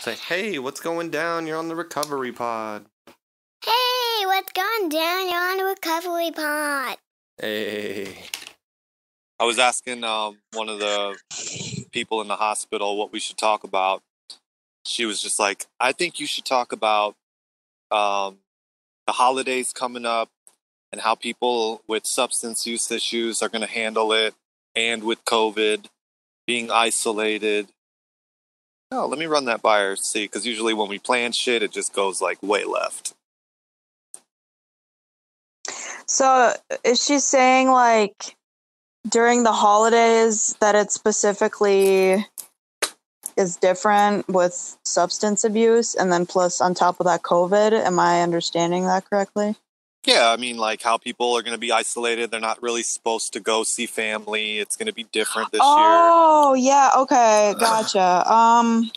Say, hey, what's going down? You're on the recovery pod. Hey, what's going down? You're on the recovery pod. Hey. I was asking um, one of the people in the hospital what we should talk about. She was just like, I think you should talk about um, the holidays coming up and how people with substance use issues are going to handle it and with COVID, being isolated. Oh, let me run that by her, see, because usually when we plan shit, it just goes like way left. So is she saying like during the holidays that it specifically is different with substance abuse and then plus on top of that COVID? Am I understanding that correctly? Yeah, I mean, like how people are going to be isolated. They're not really supposed to go see family. It's going to be different this year. Oh, yeah, okay, gotcha. um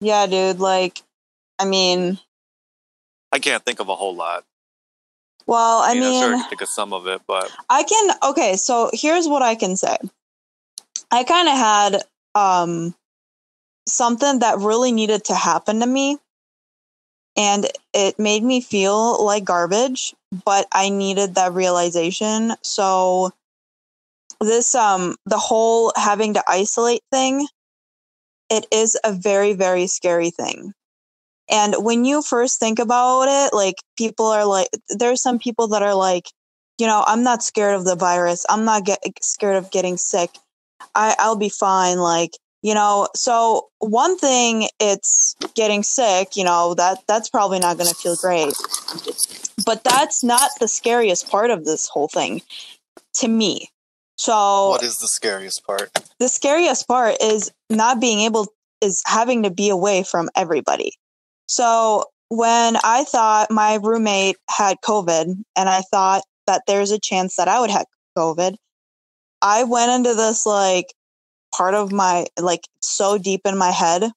Yeah, dude, like I mean, I can't think of a whole lot. well, I I mean, I'm sure I can think of some of it, but I can okay, so here's what I can say. I kind of had um something that really needed to happen to me and it made me feel like garbage, but I needed that realization. So this um the whole having to isolate thing, it is a very very scary thing. And when you first think about it, like people are like there's some people that are like you know, I'm not scared of the virus. I'm not get scared of getting sick. I, I'll be fine. Like, you know, so one thing it's getting sick, you know, that that's probably not going to feel great. But that's not the scariest part of this whole thing to me. So what is the scariest part? the scariest part is not being able is having to be away from everybody. So when I thought my roommate had COVID and I thought that there's a chance that I would have COVID, I went into this like part of my like so deep in my head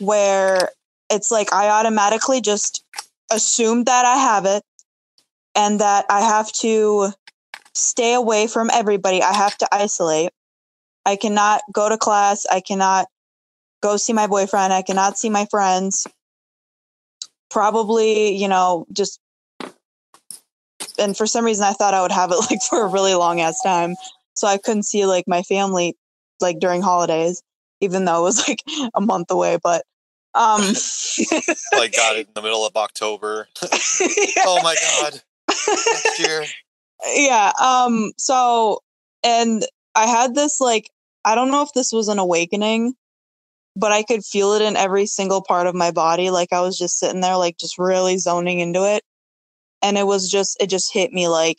where it's like I automatically just assume that I have it and that I have to stay away from everybody. I have to isolate. I cannot go to class. I cannot go see my boyfriend. I cannot see my friends. Probably, you know, just and for some reason I thought I would have it like for a really long ass time. So I couldn't see like my family like during holidays, even though it was like a month away. But um like got it in the middle of October. oh my god. Next year. yeah um so and i had this like i don't know if this was an awakening but i could feel it in every single part of my body like i was just sitting there like just really zoning into it and it was just it just hit me like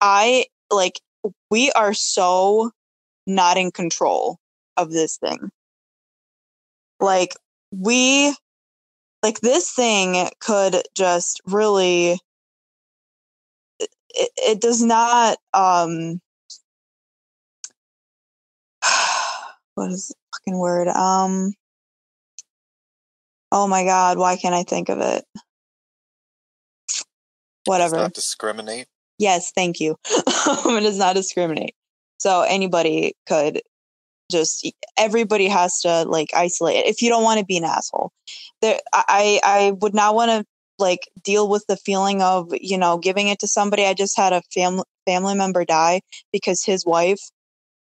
i like we are so not in control of this thing. Like we like this thing could just really it, it does not um what is the fucking word? Um oh my god why can't i think of it? Whatever. not discriminate. Yes thank you. It does not discriminate. So anybody could just everybody has to like isolate if you don't want to be an asshole. There i i would not want to like deal with the feeling of you know giving it to somebody. I just had a family family member die because his wife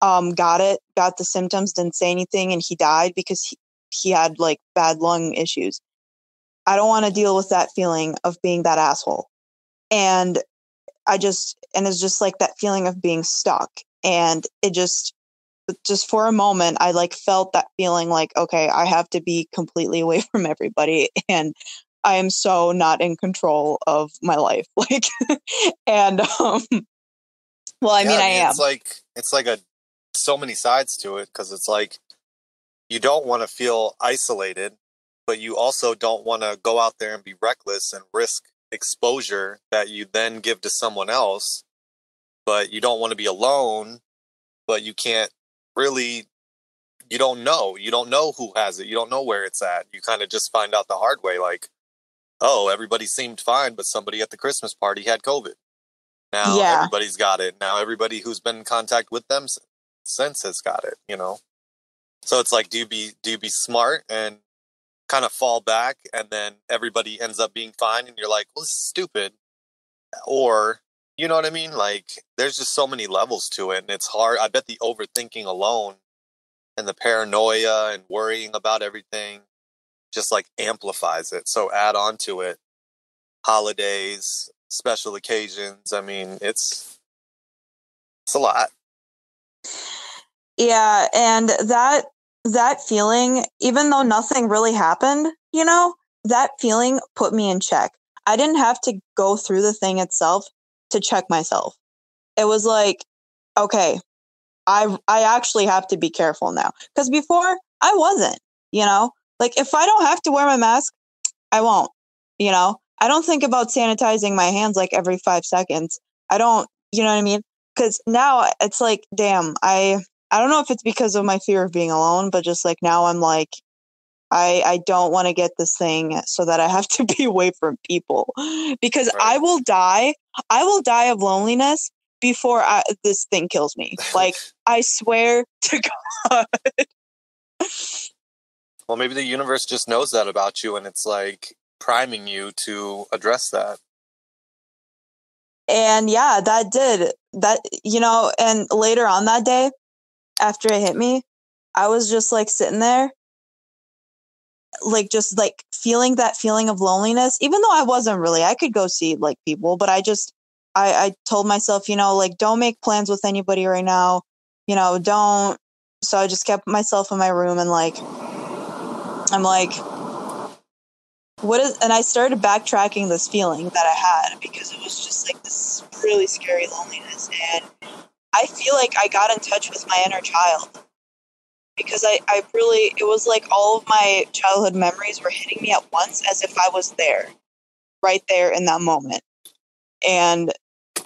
um got it got the symptoms didn't say anything and he died because he, he had like bad lung issues. I don't want to deal with that feeling of being that asshole. And i just and it's just like that feeling of being stuck. And it just just for a moment i like felt that feeling like okay i have to be completely away from everybody and i am so not in control of my life. Like and um well i Yeah, mean i am It's like it's like a so many sides to it because it's like you don't want to feel isolated, but you also don't want to go out there and be reckless and risk exposure that you then give to someone else. But you don't want to be alone, but you can't really you don't know. You don't know who has it. You don't know where it's at. You kind of just find out the hard way like oh, everybody seemed fine, but somebody at the Christmas party had COVID. Now Yeah. everybody's got it. Now everybody who's been in contact with them since has got it, you know. So it's like, do you be do you be smart and kind of fall back, and then everybody ends up being fine, and you're like, well, this is stupid, or you know what I mean? Like, there's just so many levels to it, and it's hard. I bet the overthinking alone and the paranoia and worrying about everything just like amplifies it. So add on to it holidays, special occasions. I mean, it's it's a lot. Yeah, and that that feeling, even though nothing really happened, you know, that feeling put me in check. I didn't have to go through the thing itself to check myself. It was like, okay, I I actually have to be careful now because before I wasn't, you know, like if I don't have to wear my mask, I won't, you know. I don't think about sanitizing my hands like every 5 seconds. I don't, you know what I mean? Cuz now it's like damn, I I don't know if it's because of my fear of being alone, but just like now I'm like I I don't want to get this thing so that I have to be away from people because I will die. I will die of loneliness before I, this thing kills me. Like I swear to God. Well, maybe the universe just knows that about you, and it's like priming you to address that. And yeah, that did that. You know, and later on that day, after it hit me, I was just like sitting there, like just like feeling that feeling of loneliness. Even though I wasn't really, I could go see like people, but I just I, I told myself, you know, like don't make plans with anybody right now. You know, don't. So I just kept myself in my room and like, I'm like, what is, and I started backtracking this feeling that I had because it was just like this really scary loneliness. And I feel like I got in touch with my inner child because I, I really, it was like all of my childhood memories were hitting me at once as if I was there, right there in that moment. And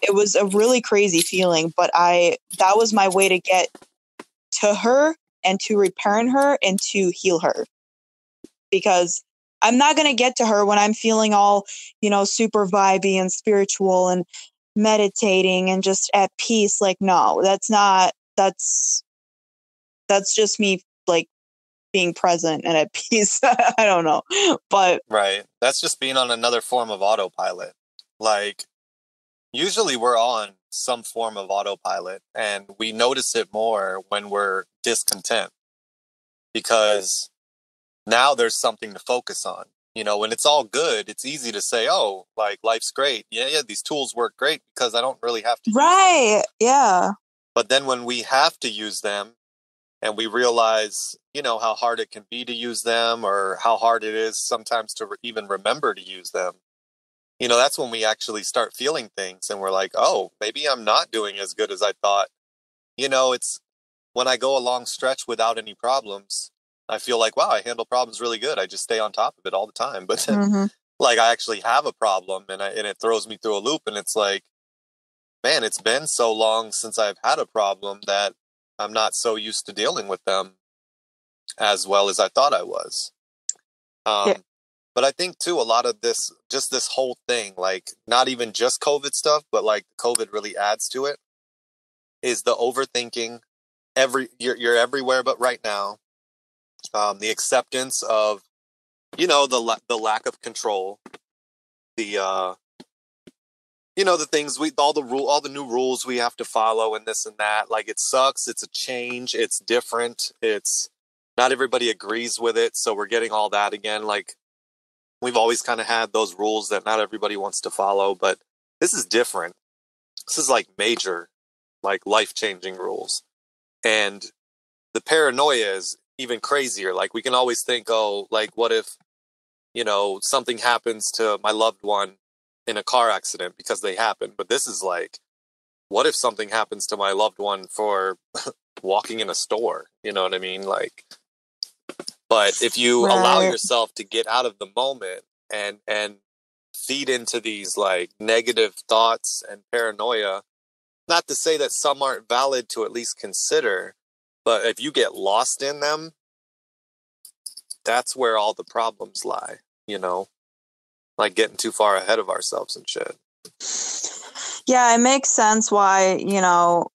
it was a really crazy feeling, but I, that was my way to get to her and to reparent her and to heal her because I'm not going to get to her when I'm feeling all, you know, super vibey and spiritual and meditating and just at peace. Like, no, that's not, that's, that's just me like being present and at peace. I don't know. But Right. That's just being on another form of autopilot. Like, usually we're on some form of autopilot, and we notice it more when we're discontent because now there's something to focus on. You know, when it's all good, it's easy to say, oh, like life's great. Yeah, yeah, these tools work great because I don't really have to. use them." right. Yeah. But then when we have to use them and we realize, you know, how hard it can be to use them or how hard it is sometimes to re- even remember to use them, you know, that's when we actually start feeling things and we're like, oh, maybe I'm not doing as good as I thought. You know, it's when I go a long stretch without any problems, I feel like, wow, I handle problems really good. I just stay on top of it all the time. But then hmm like I actually have a problem and I, and it throws me through a loop and it's like man it's been so long since I've had a problem that I'm not so used to dealing with them as well as I thought I was um Yeah. but I think too a lot of this just this whole thing like not even just covid stuff but like covid really adds to it is the overthinking every you're you're everywhere but right now um the acceptance of you know the the lack of control the uh you know the things we all the rule all the new rules we have to follow and this and that like it sucks it's a change it's different it's not everybody agrees with it so we're getting all that again like we've always kind of had those rules that not everybody wants to follow but this is different. This is like major like life changing rules. And the paranoia is even crazier. Like we can always think oh like what if you know something happens to my loved one in a car accident because they happen but this is like what if something happens to my loved one for walking in a store? You know what i mean? Like but if you allow yourself to get out of the moment and and feed into these like negative thoughts and paranoia not to say that some aren't valid to at least consider but if you get lost in them that's where all the problems lie you know like getting too far ahead of ourselves and shit Yeah, it makes sense why, you know,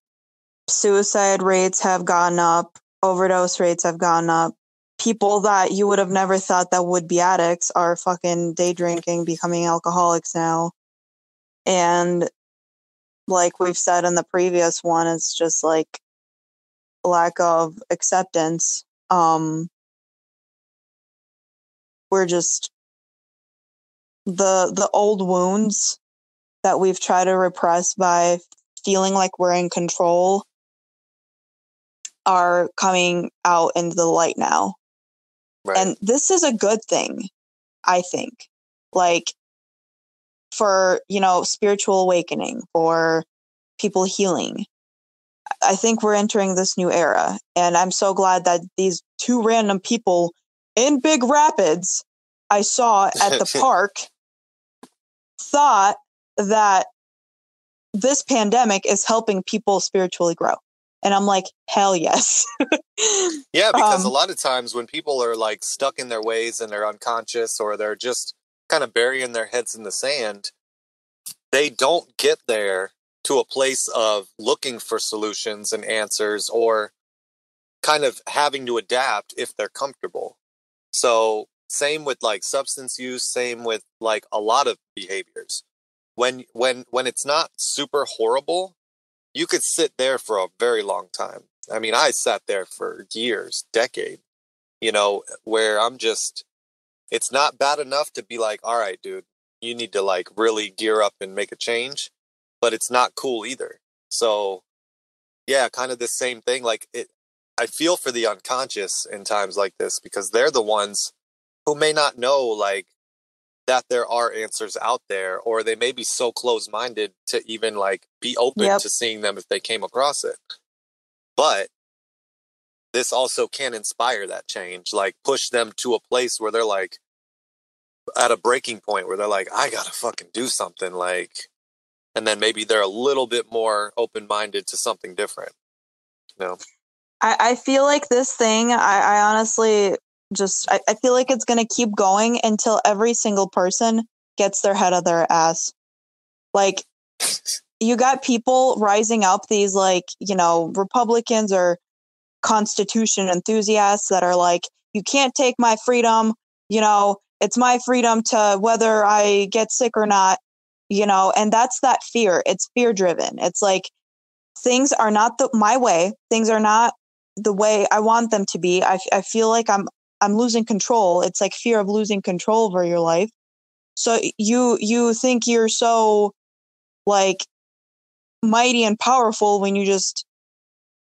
suicide rates have gone up overdose rates have gone up. People that you would have never thought that would be addicts are fucking day drinking, becoming alcoholics now. And like we've said in the previous one, it's just like lack of acceptance. Um, we're just the the old wounds that we've tried to repress by feeling like we're in control are coming out into the light now. Right. And this is a good thing, I think. Like for, you know, spiritual awakening, for people healing. I think we're entering this new era. And I'm so glad that these two random people in Big Rapids I saw at the park thought that this pandemic is helping people spiritually grow. And I'm like, hell yes. Yeah, because Um, a lot of times when people are like stuck in their ways and they're unconscious or they're just kind of burying their heads in the sand, they don't get there to a place of looking for solutions and answers or kind of having to adapt if they're comfortable. So, same with like substance use, same with like a lot of behaviors. When when when it's not super horrible, you could sit there for a very long time. I mean, I sat there for years, decade, you know, where I'm just, it's not bad enough to be like, all right, dude, you need to like really gear up and make a change, but it's not cool either. So, yeah, kind of the same thing. Like, it, I feel for the unconscious in times like this because they're the ones who may not know, like, that there are answers out there, or they may be so close minded to even like be open Yep. to seeing them if they came across it but this also can inspire that change like push them to a place where they're like at a breaking point where they're like i gotta fucking do something like and then maybe they're a little bit more open-minded to something different you know I, I feel like this thing, I, I honestly just, I, I feel like it's going to keep going until every single person gets their head of their ass. Like, you got people rising up, these like, you know, Republicans or Constitution enthusiasts that are like, you can't take my freedom, you know, it's my freedom to whether I get sick or not, you know, and that's that fear. It's fear driven. It's like, things are not the my way things are not the way i want them to be I, I feel like i'm i'm losing control it's like fear of losing control over your life so you you think you're so like mighty and powerful when you just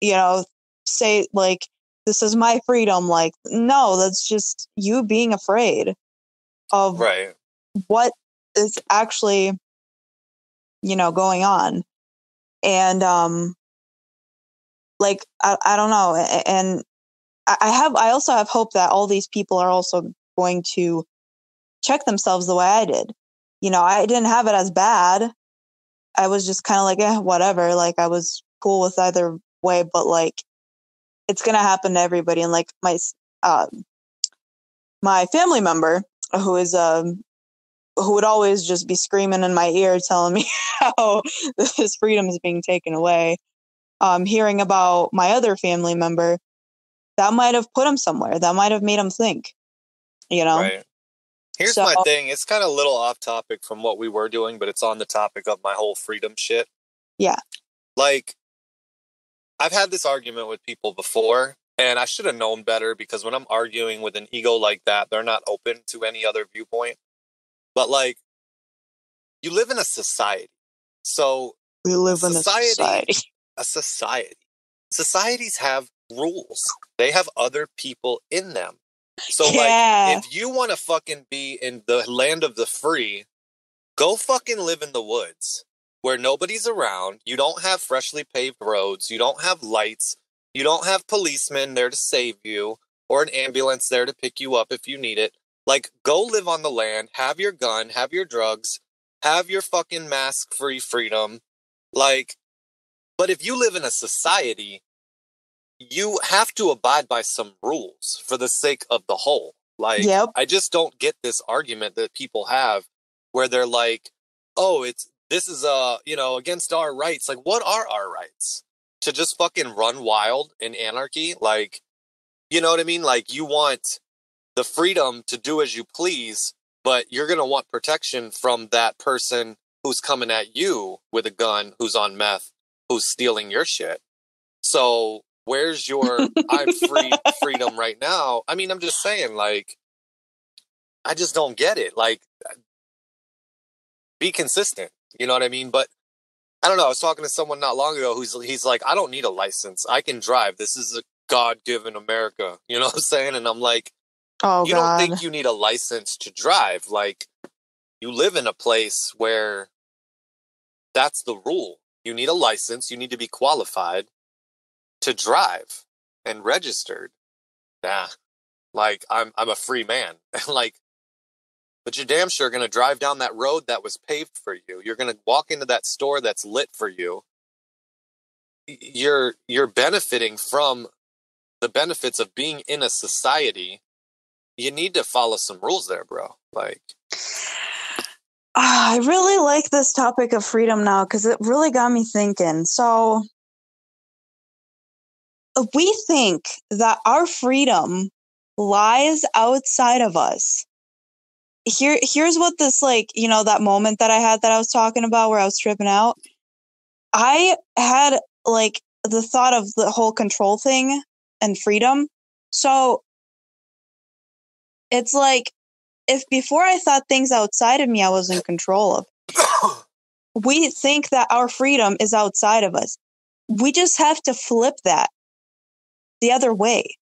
you know say like this is my freedom like no that's just you being afraid of right what is actually you know going on. And um like i, I don't know and I have i also have hope that all these people are also going to check themselves the way i did. You know i didn't have it as bad. I was just kind of like eh, whatever like i was cool with either way but like it's gonna happen to everybody and like my uh, my family member who is um who would always just be screaming in my ear telling me how this freedom is being taken away. Um hearing about my other family member that might have put him somewhere. That might have made him think you know? Right. Here's my thing it's kind of a little off topic from what we were doing but it's on the topic of my whole freedom shit. Yeah. like i've had this argument with people before and i should have known better because when i'm arguing with an ego like that they're not open to any other viewpoint but like you live in a society so we live in a Society- society a society. Societies have rules. They have other people in them. So Yeah. like if you want to fucking be in the land of the free, go fucking live in the woods where nobody's around. You don't have freshly paved roads, you don't have lights, you don't have policemen there to save you or an ambulance there to pick you up if you need it. Like go live on the land, have your gun, have your drugs, have your fucking mask free freedom. Like but if you live in a society, you have to abide by some rules for the sake of the whole. Like, Yep. I just don't get this argument that people have where they're like, oh, it's this is uh, you know, against our rights. Like, what are our rights? to just fucking run wild in anarchy. Like, you know what I mean? Like, you want the freedom to do as you please, but you're going to want protection from that person who's coming at you with a gun, who's on meth, who's stealing your shit. So, where's your I'm free freedom right now? I mean, I'm just saying, like, I just don't get it. Like, be consistent. You know what I mean? But I don't know. I was talking to someone not long ago who's he's like, I don't need a license. I can drive. This is a God given America. You know what I'm saying? And I'm like, Oh you god. don't think you need a license to drive. Like, you live in a place where that's the rule. You need a license. You need to be qualified to drive and registered. Nah, like I'm I'm a free man. like, but you're damn sure gonna drive down that road that was paved for you. You're gonna walk into that store that's lit for you. You're you're benefiting from the benefits of being in a society. You need to follow some rules there, bro. Like, Ah, I really like this topic of freedom now because it really got me thinking. So, we think that our freedom lies outside of us. Here, here's what this like, you know, that moment that I had that I was talking about where I was tripping out. I had like the thought of the whole control thing and freedom. So, it's like if before I thought things outside of me I was in control of, we think that our freedom is outside of us. We just have to flip that the other way.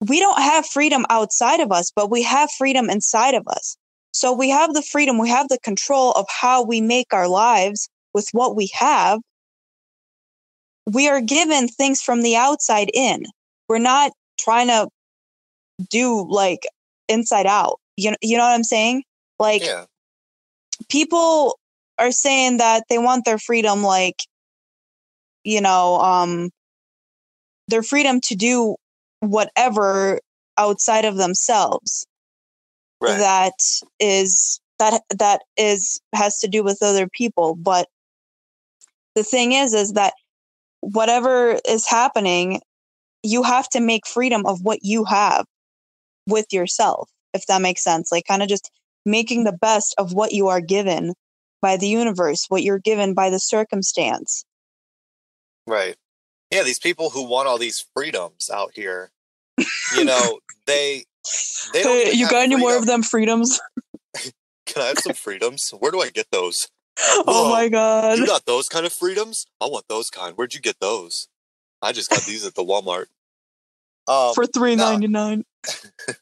We don't have freedom outside of us, but we have freedom inside of us. So we have the freedom, we have the control of how we make our lives with what we have. We are given things from the outside in. We're not trying to do like inside out. You know, you know what I'm saying? Like yeah, people are saying that they want their freedom like you know um their freedom to do whatever outside of themselves right. that is that that is has to do with other people but the thing is is that whatever is happening you have to make freedom of what you have with yourself if that makes sense like kind of just making the best of what you are given by the universe what you're given by the circumstance Right. Yeah, these people who want all these freedoms out here, you know, they they don't Hey, you got any more of them freedoms Can I have some freedoms? Where do I get those? oh my god You got those kind of freedoms? I want those kind. Where'd you get those? I just got these at the Walmart. Um, for 3.99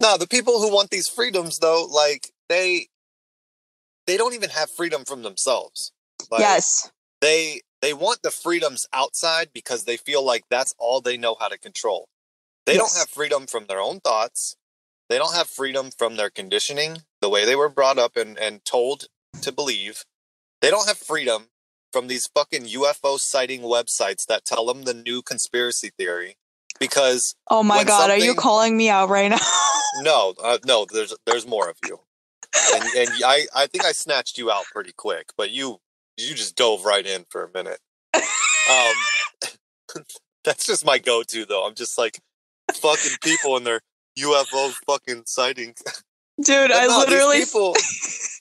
no, the people who want these freedoms though, like they they don't even have freedom from themselves. Like, yes they they want the freedoms outside because they feel like that's all they know how to control. They don't have freedom from their own thoughts. They don't have freedom from their conditioning, the way they were brought up and, and told to believe. They don't have freedom from these fucking UFO sighting websites that tell them the new conspiracy theory. Because oh my god are you calling me out right now no, uh, no, there's there's more of you, and and I I think I snatched you out pretty quick, but you you just dove right in for a minute. Um, that's just my go-to though. I'm just like fucking people and their UFO fucking sightings. dude But i literally these people,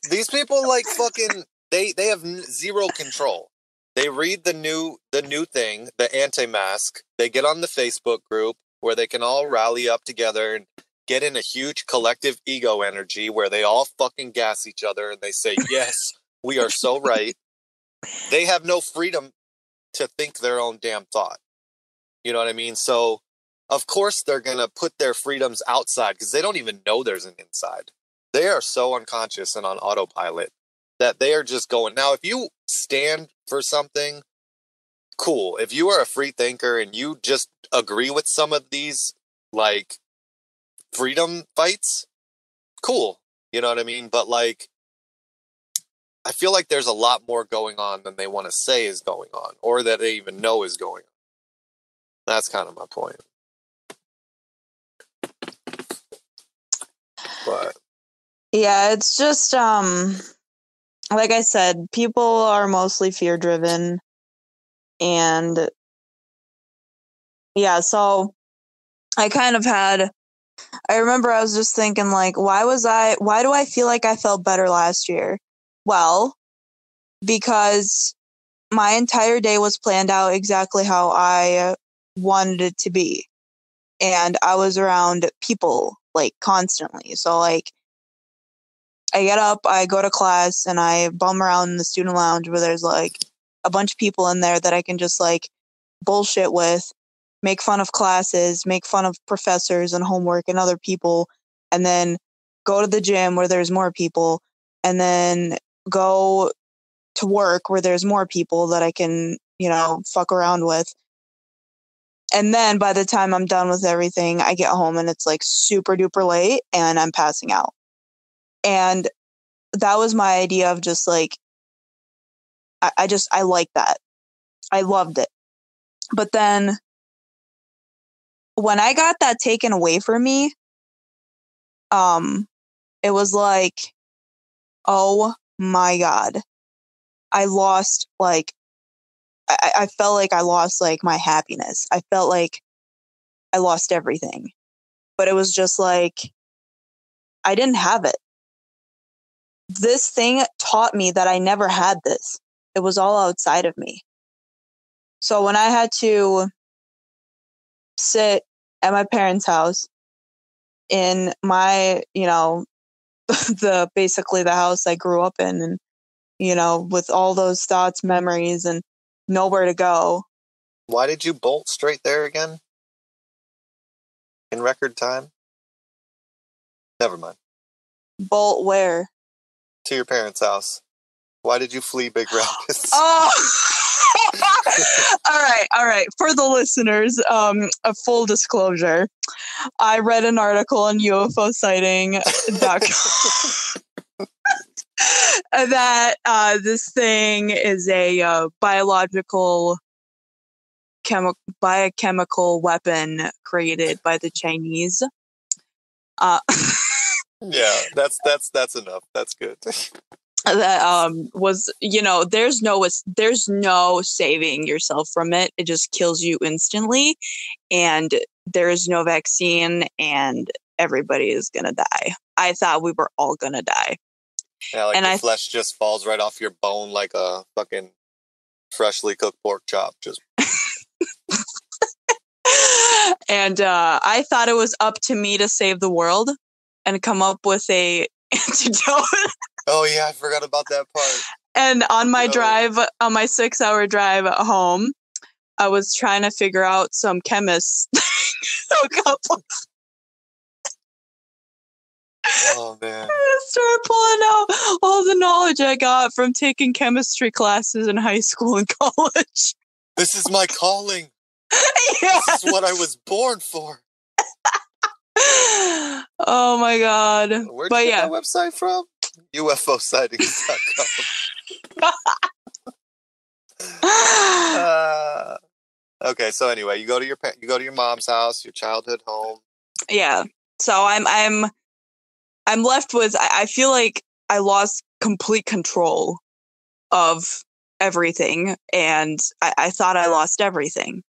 these people like fucking they they have zero control. They read the new the new thing, the anti-mask. They get on the Facebook group where they can all rally up together and get in a huge collective ego energy where they all fucking gas each other and they say, "Yes, we are so right." They have no freedom to think their own damn thought. You know what I mean? So, of course, they're going to put their freedoms outside because they don't even know there's an inside. They are so unconscious and on autopilot that they are just going. Now, if you stand for something, cool. If you are a free thinker and you just agree with some of these, like, freedom fights, cool. You know what I mean? But, like, I feel like there's a lot more going on than they want to say is going on or that they even know is going on. That's kind of my point. But Yeah, it's just um like I said, people are mostly fear driven and yeah, so I kind of had I remember I was just thinking like why was I why do I feel like I felt better last year? Well, because my entire day was planned out exactly how I wanted it to be. And I was around people like constantly. So like I get up, I go to class and I bum around in the student lounge where there's like a bunch of people in there that I can just like bullshit with, make fun of classes, make fun of professors and homework and other people, and then go to the gym where there's more people, and then go to work where there's more people that I can, you know, fuck around with. And then by the time I'm done with everything, I get home and it's like super duper late and I'm passing out. And that was my idea of just like, I, I just, I like that. I loved it. But then when I got that taken away from me, um, it was like, oh my God. I lost like I, I felt like I lost like my happiness. I felt like I lost everything. But it was just like I didn't have it. This thing taught me that I never had this. It was all outside of me. So when I had to sit at my parents' house in my, you know, the basically the house I grew up in and you know, with all those thoughts, memories and nowhere to go. Why did you bolt straight there again? In record time? Never mind. Bolt where? To your parents' house. Why did you flee Big Rapids? Oh. all right, all right. For the listeners, um, a full disclosure. I read an article on UFO sighting.com that uh, this thing is a uh, biological chemi- biochemical weapon created by the Chinese. Uh, yeah, that's that's that's enough. That's good. that um was you know there's no there's no saving yourself from it it just kills you instantly and there is no vaccine and everybody is gonna die i thought we were all gonna die yeah, like and the I- flesh just falls right off your bone like a fucking freshly cooked pork chop. Just and uh, I thought it was up to me to save the world and come up with a antidote. oh yeah, I forgot about that part. and on my drive, on my six-hour drive at home, I was trying to figure out some chemists. hook up with Oh man, start pulling out all the knowledge I got from taking chemistry classes in high school and college. this is my calling. yeah. This is what I was born for. Oh my god. Where'd but you yeah. get that website from? UFO sightings.com. Uh, okay, so anyway, you go to your pa- you go to your mom's house, your childhood home. yeah. So I'm I'm I'm left with I, I feel like I lost complete control of everything and I, I thought I lost everything.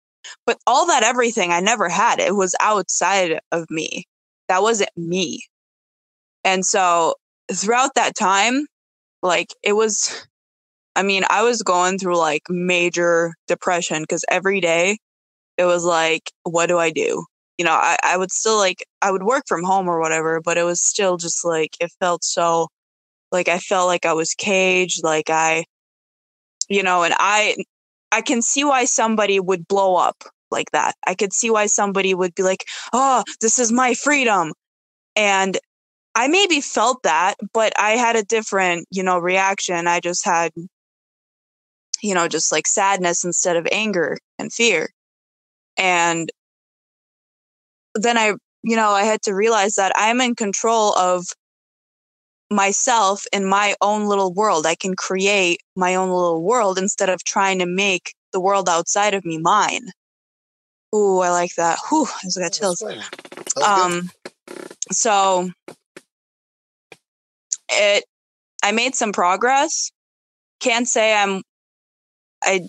But all that everything I never had. It was outside of me. That wasn't me. And so throughout that time, like it was I mean, I was going through like major depression because every day it was like, what do I do? You know, I, I would still like, I would work from home or whatever, but it was still just like, it felt so, like, I felt like I was caged, like I, you know, and I, I can see why somebody would blow up like that. I could see why somebody would be like, oh, this is my freedom. And I maybe felt that, but I had a different, you know, reaction. I just had, you know, just like sadness instead of anger and fear. And then I, you know, I had to realize that I'm in control of myself in my own little world. I can create my own little world instead of trying to make the world outside of me mine. Ooh, I like that. Whew, I just got chills. Was good. Um, so it, I made some progress. Can't say I'm, I,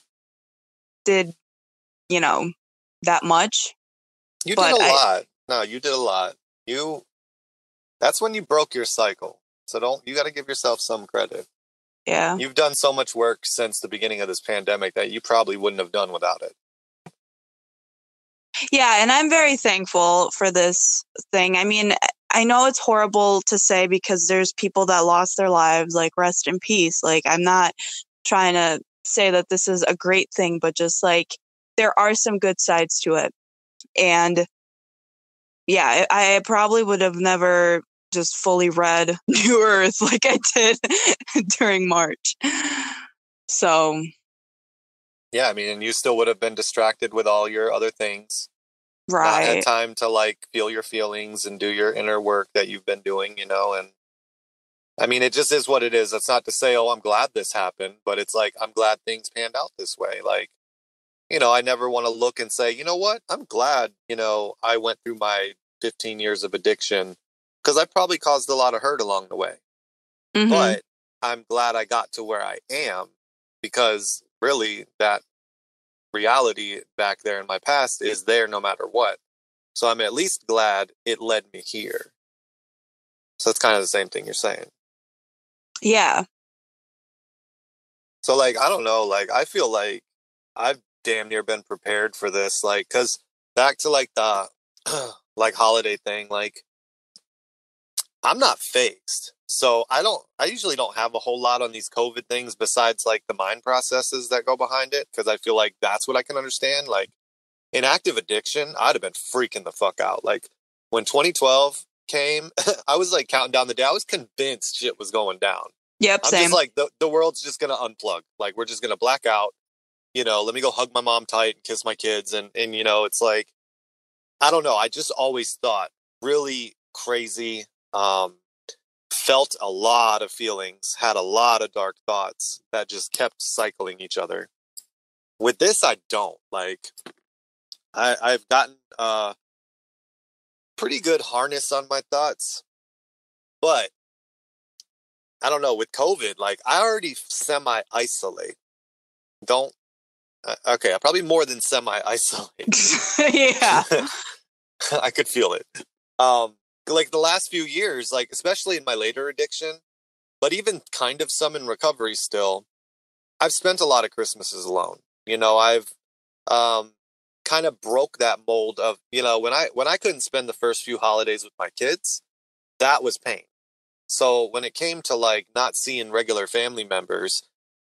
did, you know, that much. You did a I- lot. No, you did a lot. You that's when you broke your cycle. So don't you got to give yourself some credit. Yeah. You've done so much work since the beginning of this pandemic that you probably wouldn't have done without it. Yeah, and I'm very thankful for this thing. I mean, I know it's horrible to say because there's people that lost their lives, like rest in peace. Like I'm not trying to say that this is a great thing, but just like there are some good sides to it. And yeah, I, I probably would have never just fully read New Earth like I did during March. So, Yeah, I mean, and you still would have been distracted with all your other things. Not right. had time to like feel your feelings and do your inner work that you've been doing, you know, and I mean, it just is what it is. That's not to say, oh, I'm glad this happened, but it's like, I'm glad things panned out this way. Like, you know, I never want to look and say, you know what? I'm glad, you know, I went through my 15 years of addiction because I probably caused a lot of hurt along the way. Mhm. But I'm glad I got to where I am because really that reality back there in my past is there no matter what. So I'm at least glad it led me here. So it's kind of the same thing you're saying. yeah. So like I don't know, like I feel like I've damn near been prepared for this like cuz back to like the like holiday thing like I'm not fazed. So I don't I usually don't have a whole lot on these covid things besides like the mind processes that go behind it cuz I feel like that's what I can understand like in active addiction I'd have been freaking the fuck out like when 2012 came I was like counting down the day I was convinced shit was going down Yep. I'm Same. just like the, the world's just gonna unplug. Like we're just gonna black out. You know, let me go hug my mom tight and kiss my kids and and you know, it's like I don't know. I just always thought really crazy. Um felt a lot of feelings, had a lot of dark thoughts that just kept cycling each other. With this I don't. Like I I've gotten uh pretty good harness on my thoughts. But I don't know with COVID, like I already semi isolate. Don't uh, okay, I probably more than semi isolate. yeah. I could feel it. Um, like the last few years, like especially in my later addiction, but even kind of some in recovery still, I've spent a lot of Christmases alone. You know, I've um kind of broke that mold of, you know, when I when I couldn't spend the first few holidays with my kids, that was pain. So when it came to like not seeing regular family members,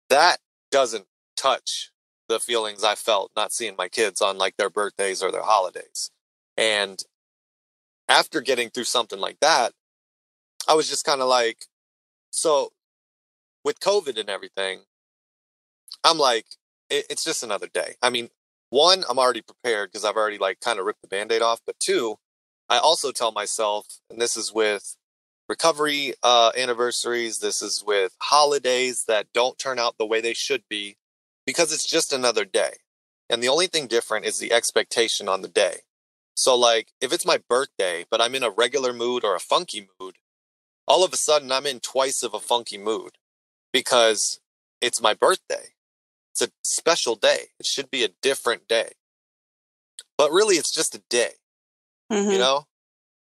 that doesn't touch the feelings I felt not seeing my kids on like their birthdays or their holidays. And after getting through something like that, I was just kind of like, so with COVID and everything, I'm like, it, it's just another day. I mean, one, I'm already prepared because I've already like kind of ripped the band aid off. But two, I also tell myself, and this is with recovery uh, anniversaries, this is with holidays that don't turn out the way they should be because it's just another day. And the only thing different is the expectation on the day. So, like, if it's my birthday, but I'm in a regular mood or a funky mood, all of a sudden I'm in twice of a funky mood because it's my birthday. It's a special day. It should be a different day. But really, it's just a day, Mhm. you know?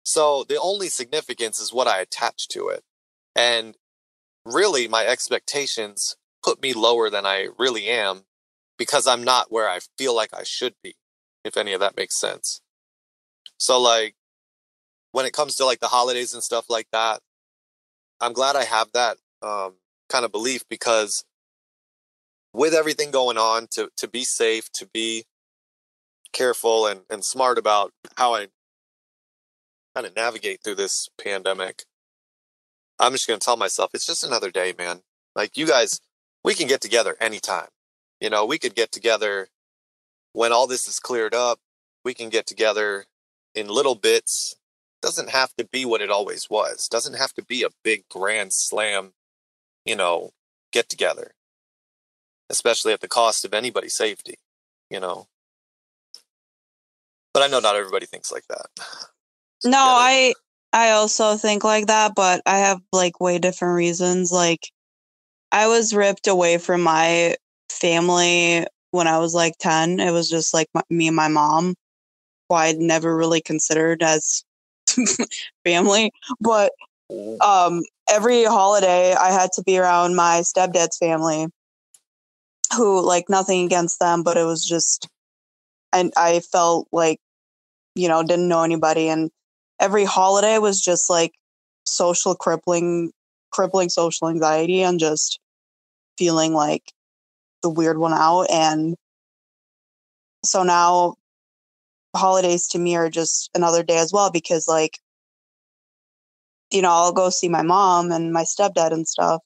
So the only significance is what I attach to it. And really, my expectations put me lower than I really am because I'm not where I feel like I should be, if any of that makes sense. So, like, when it comes to like the holidays and stuff like that, I'm glad I have that um, kind of belief because with everything going on, to to be safe, to be careful and, and smart about how I kind of navigate through this pandemic, I'm just going to tell myself it's just another day, man. Like, you guys, we can get together anytime. You know, we could get together when all this is cleared up. We can get together in little bits. Doesn't have to be what it always was. Doesn't have to be a big grand slam, you know, get together. Especially at the cost of anybody's safety, you know. But I know not everybody thinks like that. No. I I also think like that, but I have like way different reasons. Like I was ripped away from my family when I was like 10. It was just like my, me and my mom, who I'd never really considered as family. But um, every holiday, I had to be around my stepdad's family, who, like, nothing against them, but it was just, and I felt like, you know, didn't know anybody. And every holiday was just like social crippling, crippling social anxiety and just feeling like the weird one out. And so now holidays to me are just another day as well because, like, you know, I'll go see my mom and my stepdad and stuff,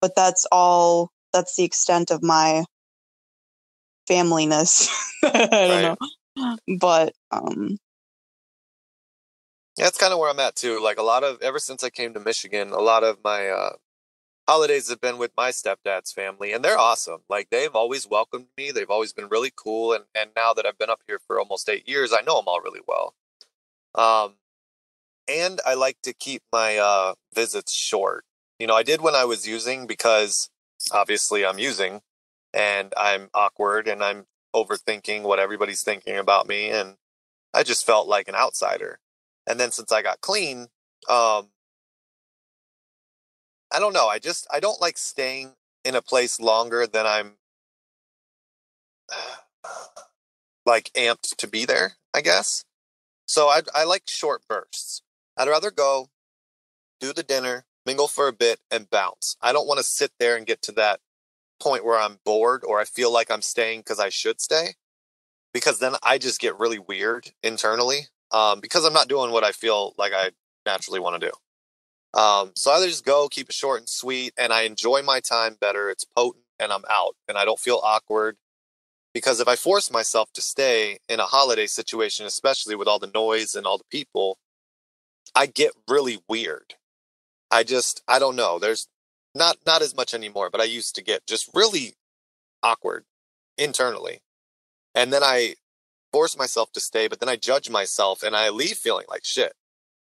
but that's all, that's the extent of my familyness. I don't know. But, um, Yeah, that's kind of where I'm at too. Like a lot of ever since I came to Michigan, a lot of my uh, holidays have been with my stepdad's family, and they're awesome. Like they've always welcomed me. They've always been really cool, and and now that I've been up here for almost eight years, I know them all really well. Um, and I like to keep my uh, visits short. You know, I did when I was using because obviously I'm using, and I'm awkward and I'm overthinking what everybody's thinking about me, and I just felt like an outsider. And then since I got clean, um, I don't know. I just I don't like staying in a place longer than I'm like amped to be there. I guess. So I I like short bursts. I'd rather go do the dinner, mingle for a bit, and bounce. I don't want to sit there and get to that point where I'm bored or I feel like I'm staying because I should stay, because then I just get really weird internally um, because I'm not doing what I feel like I naturally want to do. Um, so I either just go, keep it short and sweet, and I enjoy my time better. It's potent, and I'm out, and I don't feel awkward. Because if I force myself to stay in a holiday situation, especially with all the noise and all the people, I get really weird. I just, I don't know. There's not not as much anymore, but I used to get just really awkward internally, and then I force myself to stay, but then I judge myself and I leave feeling like shit.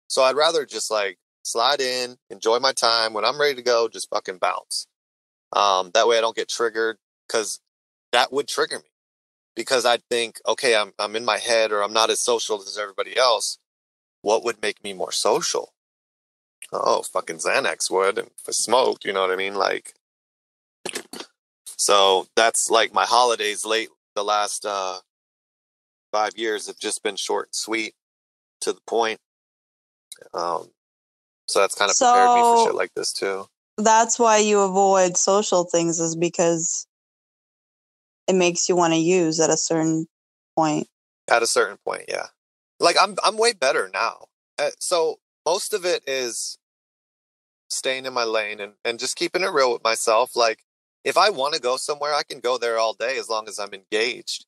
So I'd rather just like slide in, enjoy my time. When I'm ready to go, just fucking bounce. Um, that way I don't get triggered because that would trigger me because I'd think, okay, I'm, I'm in my head or I'm not as social as everybody else. What would make me more social? Oh, fucking Xanax would. And if I smoked, you know what I mean? Like, so that's like my holidays late the last, uh, five years have just been short and sweet to the point. Um, so that's kind of prepared me for shit like this too. that's why you avoid social things is because it makes you want to use at a certain point. At a certain point, yeah. Like I'm, I'm way better now. Uh, so most of it is staying in my lane and, and just keeping it real with myself. Like if I want to go somewhere, I can go there all day as long as I'm engaged.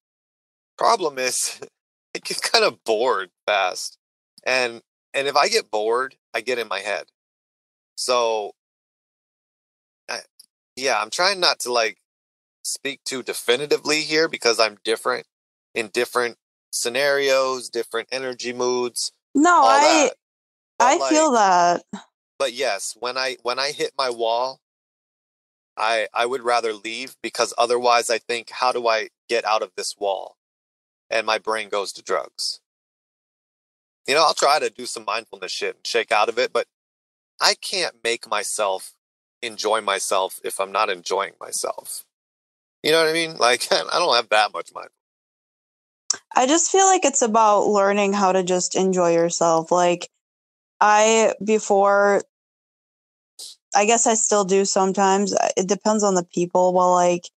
Problem is, I get kind of bored fast, and and if I get bored, I get in my head. So, I, yeah, I'm trying not to like speak too definitively here because I'm different in different scenarios, different energy moods, No, I I like, feel that. but yes, when I when I hit my wall, I I would rather leave because otherwise I think how do I get out of this wall? And my brain goes to drugs. You know, I'll try to do some mindfulness shit and shake out of it, but I can't make myself enjoy myself if I'm not enjoying myself. You know what I mean? Like I don't have that much mind. I just feel like it's about learning how to just enjoy yourself. Like I before I guess I still do sometimes. It depends on the people, but like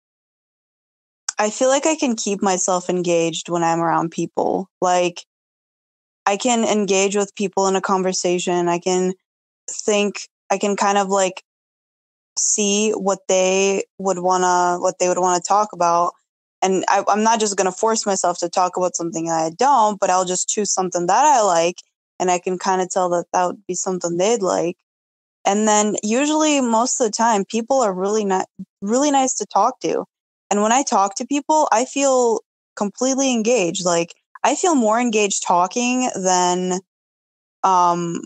I feel like I can keep myself engaged when I'm around people. Like I can engage with people in a conversation. I can think I can kind of like see what they would wanna what they would want to talk about. And I, I'm not just gonna force myself to talk about something I don't, but I'll just choose something that I like, and I can kind of tell that that would be something they'd like. And then usually, most of the time, people are really not really nice to talk to. And when I talk to people, I feel completely engaged. Like I feel more engaged talking than um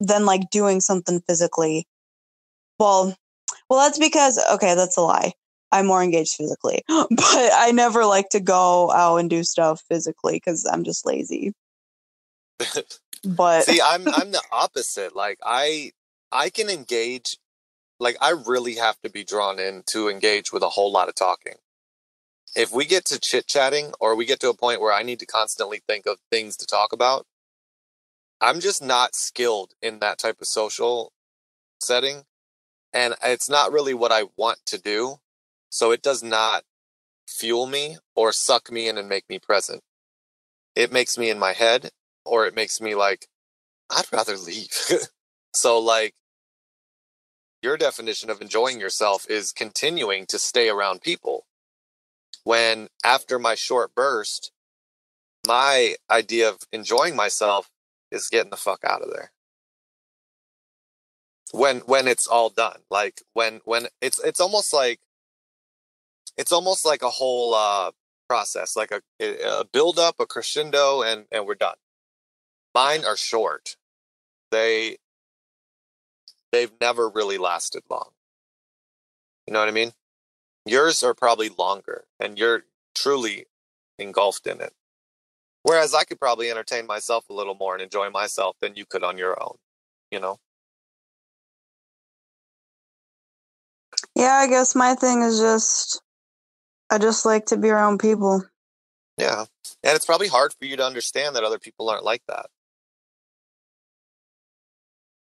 than like doing something physically. Well, well that's because okay, that's a lie. I'm more engaged physically. But I never like to go out and do stuff physically because I'm just lazy. But See, I'm I'm the opposite. Like I I can engage like I really have to be drawn in to engage with a whole lot of talking. If we get to chit chatting or we get to a point where I need to constantly think of things to talk about, I'm just not skilled in that type of social setting. And it's not really what I want to do. So it does not fuel me or suck me in and make me present. It makes me in my head or it makes me like, I'd rather leave. so, like, your definition of enjoying yourself is continuing to stay around people. When after my short burst, my idea of enjoying myself is getting the fuck out of there. When when it's all done, like when when it's it's almost like it's almost like a whole uh, process, like a, a build up, a crescendo, and and we're done. Mine are short. They they've never really lasted long. You know what I mean? Yours are probably longer and you're truly engulfed in it. Whereas I could probably entertain myself a little more and enjoy myself than you could on your own, you know? yeah, I guess my thing is just I just like to be around people. Yeah. And it's probably hard for you to understand that other people aren't like that.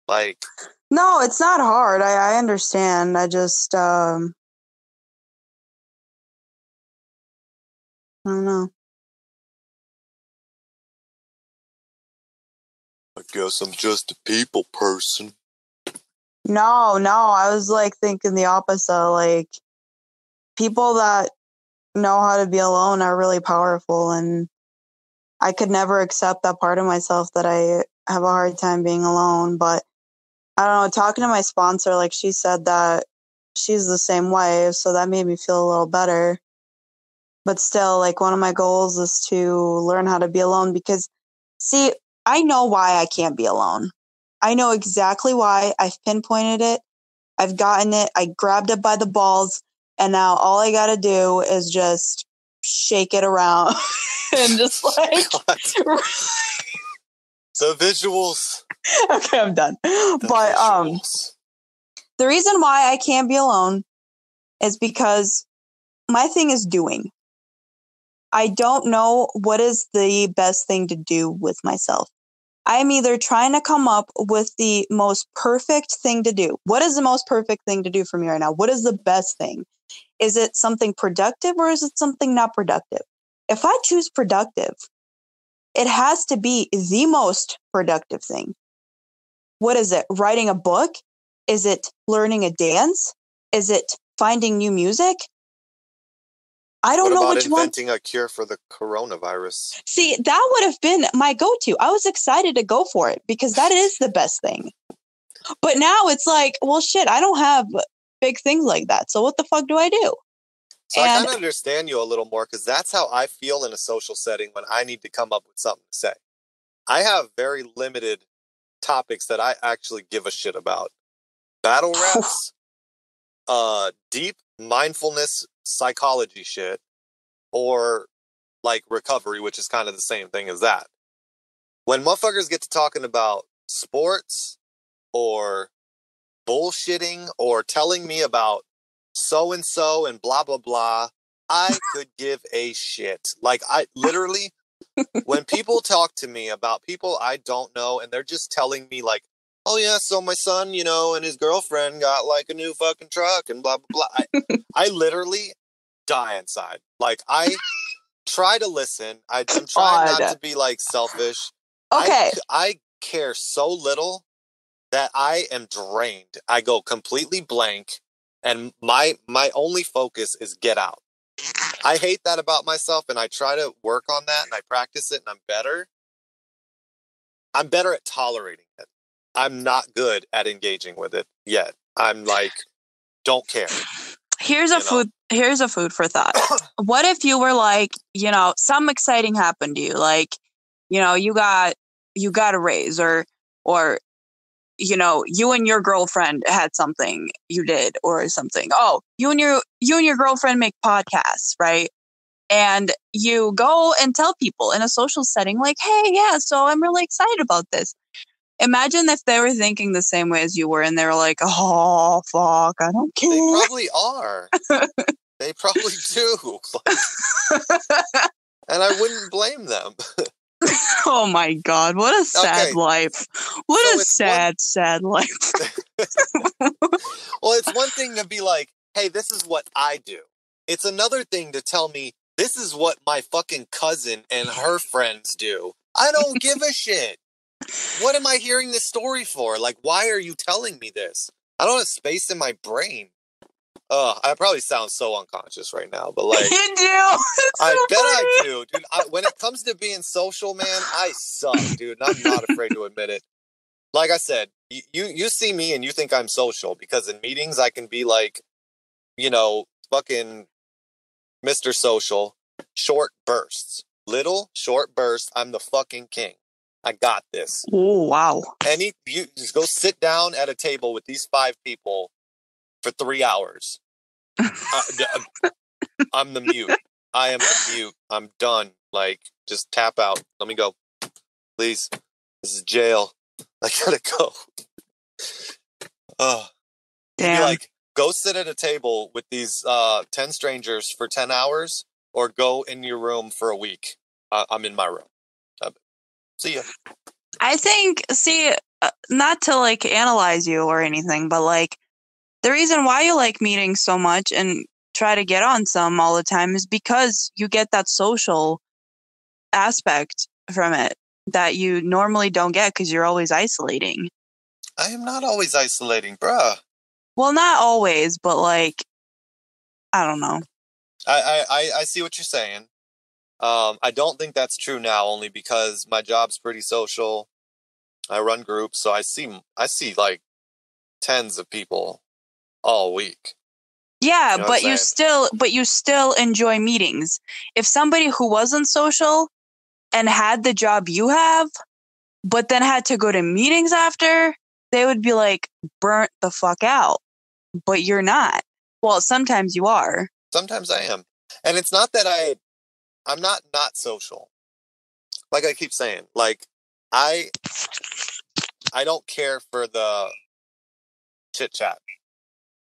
Like, No, it's not hard. I, I understand. I just um I don't know. I guess I'm just a people person. No, no, I was like thinking the opposite. Like people that know how to be alone are really powerful and I could never accept that part of myself that I have a hard time being alone, but I don't know, talking to my sponsor like she said that she's the same way, so that made me feel a little better. But still like one of my goals is to learn how to be alone because see, I know why I can't be alone. I know exactly why. I've pinpointed it. I've gotten it. I grabbed it by the balls. And now all I got to do is just shake it around and just like. the visuals. okay, I'm done. The but um, the reason why I can't be alone is because my thing is doing. I don't know what is the best thing to do with myself. I'm either trying to come up with the most perfect thing to do. What is the most perfect thing to do for me right now? What is the best thing? Is it something productive or is it something not productive? If I choose productive, it has to be the most productive thing. What is it? Writing a book? Is it learning a dance? Is it finding new music? I don't what know about which one. inventing a cure for the coronavirus? See, that would have been my go to. I was excited to go for it because that is the best thing. But now it's like, well, shit, I don't have big things like that. So what the fuck do I do? So I kind of understand you a little more because that's how I feel in a social setting when I need to come up with something to say. I have very limited topics that I actually give a shit about. Battle raps, uh, deep mindfulness psychology shit, or like recovery, which is kind of the same thing as that. When motherfuckers get to talking about sports or bullshitting or telling me about so and so and blah blah blah, I could give a shit. Like I literally when people talk to me about people I don't know and they're just telling me like, "Oh yeah, so my son, you know, and his girlfriend got like a new fucking truck and blah blah blah." I, I literally die inside. Like I try to listen. I, I'm trying not to be like selfish. I- Okay. I, care so little that I am drained. I go completely blank and my my only focus is get out. I hate that about myself and I try to work on that and I practice it and I'm better. I'm better at tolerating it. I'm not good at engaging with it yet. I'm like don't care. here's a know. food here's a food for thought what if you were like you know some exciting happened to you like you know you got you got a raise or or you know, you and your girlfriend had something you did or something. Oh, you and your you and your girlfriend make podcasts, right? And you go and tell people in a social setting, like, hey, yeah, so I'm really excited about this. Imagine if they were thinking the same way as you were and they were like, oh, fuck, I don't care." They probably are. they probably do. and I wouldn't blame them. oh my God, what a sad Okay. life. What So a it's one- sad, sad life. Well, it's one thing to be like, hey, this is what I do. It's another thing to tell me this is what my fucking cousin and her friends do. I don't give a shit. What am I hearing this story for? Like, why are you telling me this? I don't have space in my brain. Oh, I probably sound so unconscious right now, but like, you do. I so bet I do, dude. I, when it comes to being social, man, I suck, dude. And I'm not afraid to admit it. Like I said, you, you you see me and you think I'm social because in meetings I can be like, you know, fucking Mr. Social, short bursts, little short bursts. I'm the fucking king. I got this. Oh, wow. Any you just go sit down at a table with these five people for three hours. I, am the mute. I am the mute. I'm done. Like, just tap out. Let me go, please. This is jail. I gotta go. Oh, Damn. like go sit at a table with these uh, ten strangers for ten hours, or go in your room for a week. Uh, I'm in my room. See ya. I think, see, uh, not to like analyze you or anything, but like the reason why you like meetings so much and try to get on some all the time is because you get that social aspect from it that you normally don't get because you're always isolating. I am not always isolating, bruh. Well, not always, but like, I don't know. I, I, I see what you're saying. Um, I don't think that's true now, only because my job's pretty social. I run groups, so I see I see like tens of people all week. Yeah, You know but you still but you still enjoy meetings. If somebody who wasn't social and had the job you have, but then had to go to meetings after, they would be like burnt the fuck out. But you're not. Well, sometimes you are. Sometimes I am, and it's not that I I'm not not social. Like I keep saying, like I I don't care for the chit chat.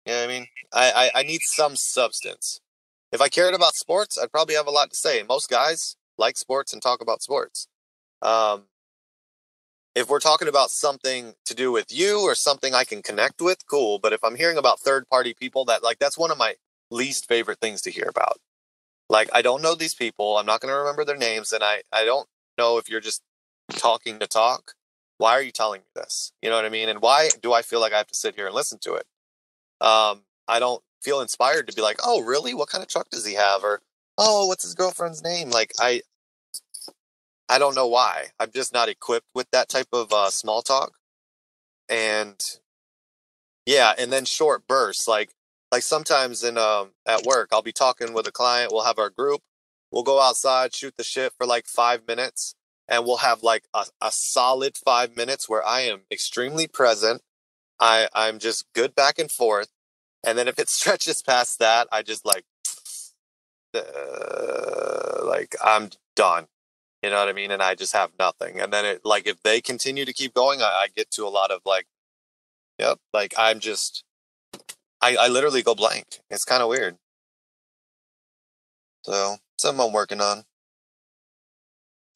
You know what I mean? I, I I need some substance. If I cared about sports, I'd probably have a lot to say. Most guys like sports and talk about sports. Um, if we're talking about something to do with you or something I can connect with, cool. But if I'm hearing about third party people, that like that's one of my least favorite things to hear about. Like I don't know these people. I'm not going to remember their names, and I I don't know if you're just talking to talk. Why are you telling me this? You know what I mean? And why do I feel like I have to sit here and listen to it? Um, I don't feel inspired to be like, oh, really? What kind of truck does he have? Or oh, what's his girlfriend's name? Like I, I don't know why. I'm just not equipped with that type of uh, small talk. And yeah, and then short bursts. Like like sometimes in um at work, I'll be talking with a client. We'll have our group. We'll go outside, shoot the shit for like five minutes, and we'll have like a, a solid five minutes where I am extremely present. I I'm just good back and forth, and then if it stretches past that, I just like uh, like I'm done. You know what I mean? And I just have nothing. And then it like if they continue to keep going, I, I get to a lot of like, yep, like I'm just I, I literally go blank. It's kind of weird. So something I'm working on.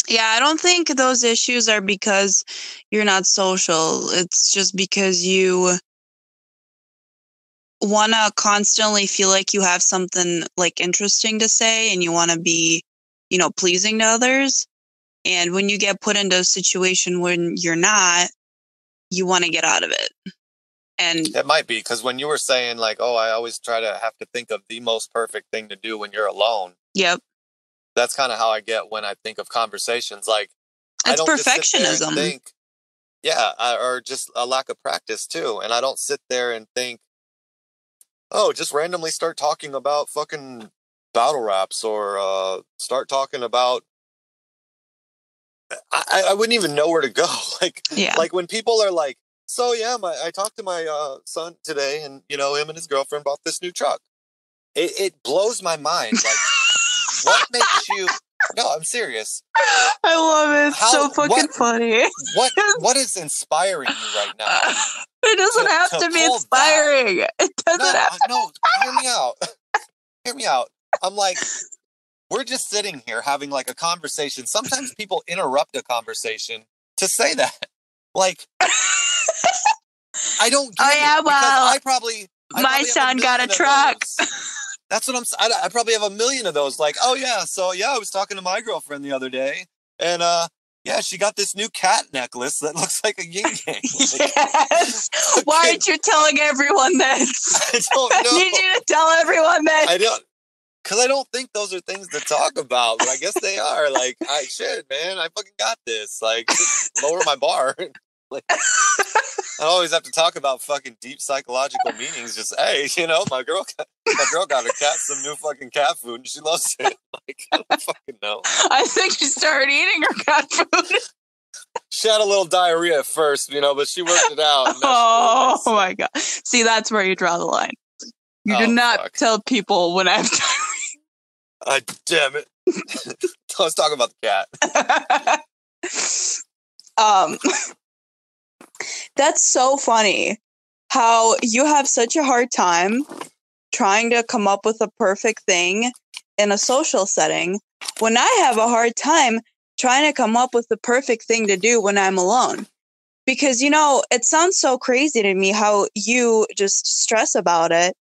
Yeah, I don't think those issues are because you're not social. It's just because you want to constantly feel like you have something like interesting to say and you want to be, you know, pleasing to others. And when you get put into a situation when you're not, you want to get out of it. And It might be because when you were saying like, oh, I always try to have to think of the most perfect thing to do when you're alone. yep, That's kind of how I get when I think of conversations. Like I it's don't just sit there and perfectionism. think, yeah, I, or just a lack of practice too. And I don't sit there and think, oh, just randomly start talking about fucking battle raps or uh, start talking about. I, I wouldn't even know where to go. Like, yeah. like when people are like so yeah, my I talked to my uh, son today, and you know, him and his girlfriend bought this new truck. It, it blows my mind. Like, what makes you? No, I'm serious. I love it. It's How- so fucking what- funny. What what is inspiring you right now? It doesn't To- have to to, be pull that. inspiring. It doesn't No, have. I- no, hear me out. hear me out. I'm like, we're just sitting here having like a conversation. Sometimes people interrupt a conversation to say that. Like, I don't get Oh, yeah, well, I probably I my probably son got a truck. That's what I'm. I probably have a million of those. Like, oh yeah, so yeah, I was talking to my girlfriend the other day, and uh, yeah, she got this new cat necklace that looks like a yin yang. Yes. Why aren't you telling everyone this? I don't I know. need you to tell everyone this. I don't, because I don't think those are things to talk about, but I guess they are. Like, I should, man, I fucking got this. Like, lower my bar. like, I always have to talk about fucking deep psychological meanings. Just hey, you know, my girl, got, my girl got her cat some new fucking cat food, and she loves it. Like, I don't fucking know. I think she started eating her cat food. She had a little diarrhea at first, you know, but she worked it out. Oh my god! See, that's where you draw the line. You do Oh, not fuck. tell people when I Ah, damn it. Let's talk about the cat. um, that's so funny. How you have such a hard time trying to come up with a perfect thing in a social setting when I have a hard time trying to come up with the perfect thing to do when I'm alone. Because, you know, it sounds so crazy to me how you just stress about it,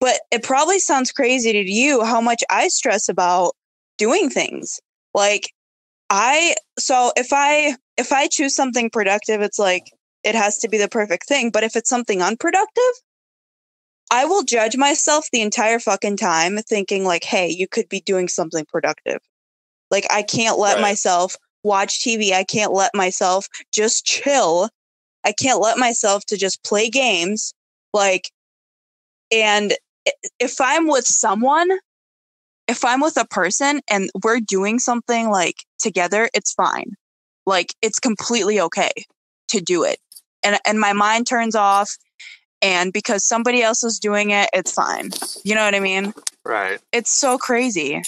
but it probably sounds crazy to you how much I stress about doing things. Like, I, so if I, if I choose something productive, it's like it has to be the perfect thing. But if it's something unproductive, I will judge myself the entire fucking time thinking like, hey, you could be doing something productive. Like I can't let Right. myself watch TV. I can't let myself just chill. I can't let myself to just play games. Like, and if I'm with someone, if I'm with a person and we're doing something like together, it's fine. Like it's completely okay to do it. And and my mind turns off and because somebody else is doing it, it's fine. You know what I mean? Right. It's so crazy.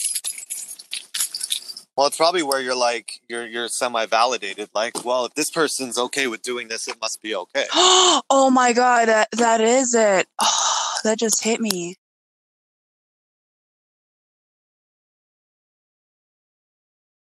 Well, it's probably where you're like you're you're semi validated. Like, well, if this person's okay with doing this, it must be okay. oh my god, that that is it. Oh, that just hit me.